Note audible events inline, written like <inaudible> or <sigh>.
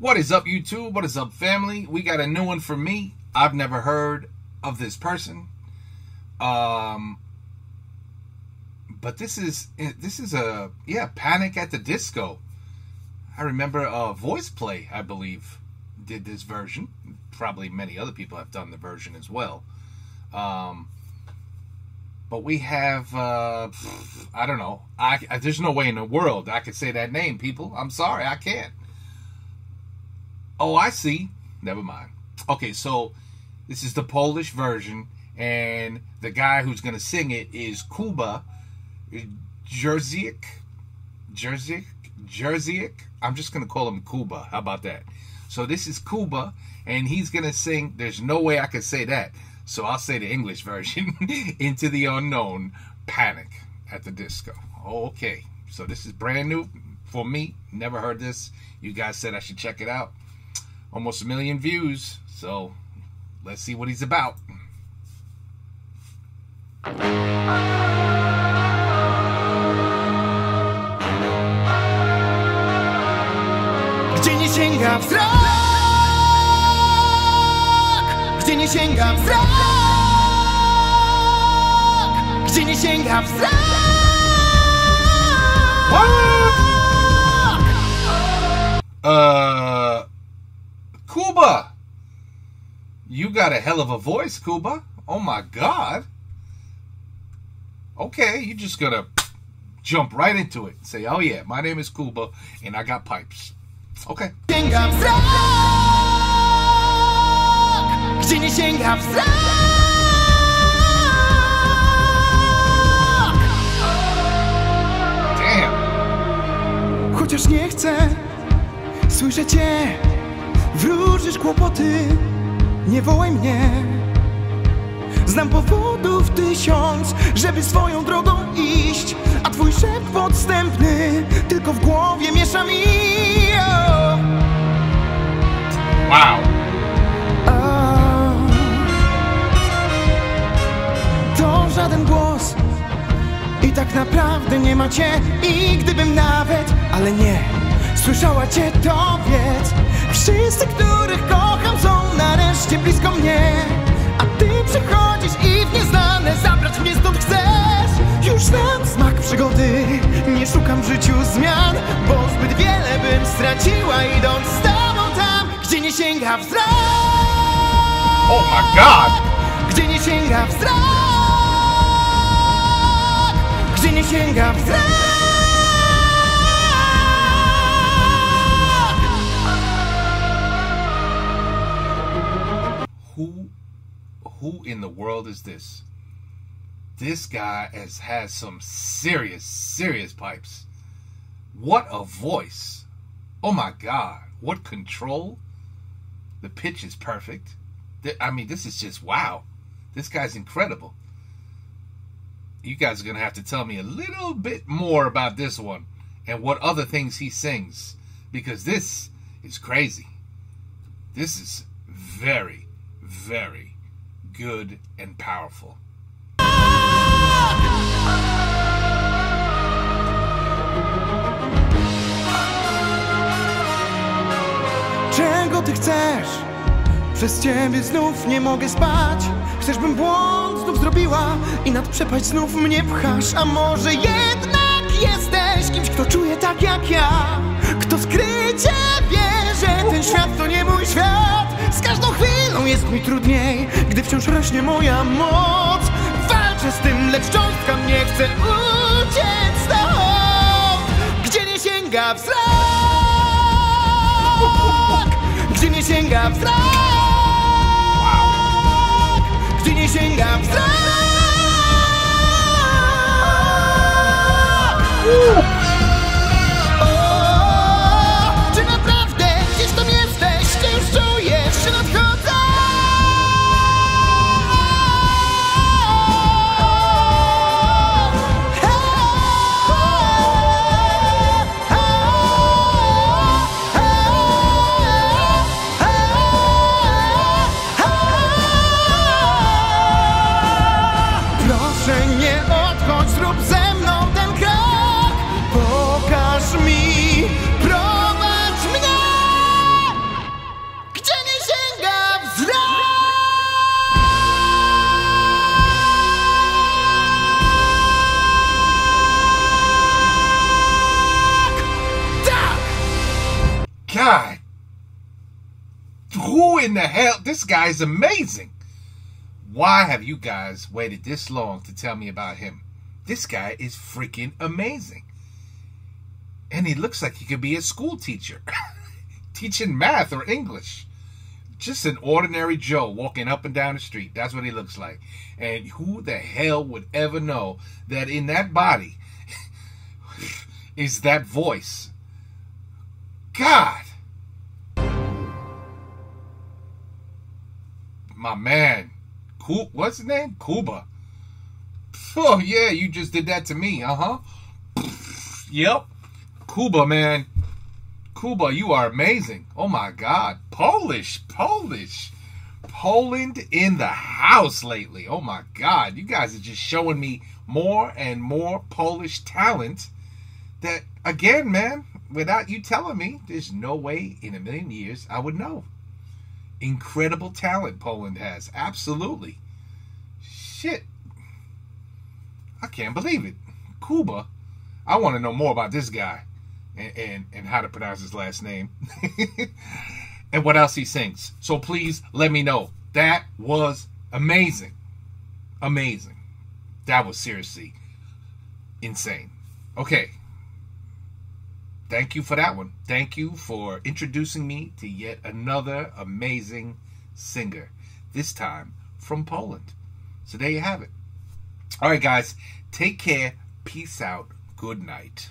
What is up, YouTube? What is up, family? We got a new one for me. I've never heard of this person. Um, but this is this is a yeah, Panic at the Disco. I remember uh, VoicePlay, I believe, did this version. Probably many other people have done the version as well. Um, but we have uh, I don't know. I, I there's no way in the world I could say that name, people. I'm sorry, I can't. Oh, I see. Never mind. Okay, so this is the Polish version, and the guy who's gonna sing it is Kuba Jurzyk. Jurzyk. Jurzyk. I'm just gonna call him Kuba. How about that? So this is Kuba, and he's gonna sing. There's no way I could say that. So I'll say the English <laughs> version into the unknown panic at the disco. Okay, so this is brand new for me. Never heard this. You guys said I should check it out. Almost a million views. So let's see what he's about. Gdzie nie sięga wzrok Gdzie nie sięga wzrok Gdzie nie sięga wzrok Uh, Kuba, you got a hell of a voice, Kuba. Oh my God. Okay, you just gonna jump right into it. Say, oh yeah, my name is Kuba, and I got pipes. Okay. Sięga wzrok Gdzie nie sięga wzrok Damn. Chociaż nie chcę Słyszę cię Wróżysz kłopoty Nie wołaj mnie. Znam powodów tysiąc Żeby swoją drogą iść A twój szept podstępny Tylko w głowie miesza mi. O, Wow. To żaden głos I tak naprawdę nie ma cię. I gdybym nawet, ale nie Słyszała cię, to wiedz Wszyscy, których kocham są nareszcie blisko mnie. A ty przychodzisz i w nieznane Zabrać mnie stąd chcesz. Już znam smak przygody Nie szukam w życiu zmian Bo zbyt wiele bym straciła Idąc z tobą tam Gdzie nie sięga wzrok. Oh my God. Gdzie nie sięga wzrok. Gdzie nie sięga wzrok Who, who in the world is this? This guy has has some serious, serious pipes. What a voice! Oh my God! What control! The pitch is perfect. I mean, this is just wow. This guy's incredible. You guys are gonna have to tell me a little bit more about this one and what other things he sings because this is crazy. This is very, very good and powerful. Czego ty chcesz? Przez ciebie znów nie mogę spać Chcesz bym błąd znów zrobiła I nad przepaść znów mnie pchasz A może jednak jesteś kimś, kto czuje tak jak ja Kto skrycie wie, że ten świat to jest mi trudniej Gdy wciąż rośnie moja moc. Walczę z tym, lecz cząstka mnie chce uciec stąd. Gdzie nie sięga wzrok? Gdzie nie sięga wzrok God. Who in the hell? This guy's amazing. Why have you guys waited this long to tell me about him? This guy is freaking amazing. And he looks like he could be a school teacher, <laughs> teaching math or English. Just an ordinary Joe walking up and down the street. That's what he looks like. And who the hell would ever know that in that body <laughs> is that voice? God. My man. What's his name? Kuba. Oh, yeah, you just did that to me. Uh huh. Yep. Kuba, man. Kuba, you are amazing. Oh my God. Polish, Polish. Poland in the house lately. Oh my God. You guys are just showing me more and more Polish talent that, again, man, without you telling me, there's no way in a million years I would know. Incredible talent Poland has. Absolutely. Shit. I can't believe it. Kuba. I want to know more about this guy and, and, and how to pronounce his last name <laughs> and what else he sings. So please let me know. That was amazing. Amazing. That was seriously insane. Okay. Thank you for that one. Thank you for introducing me to yet another amazing singer, this time from Poland. So there you have it. All right, guys, take care. Peace out. Good night.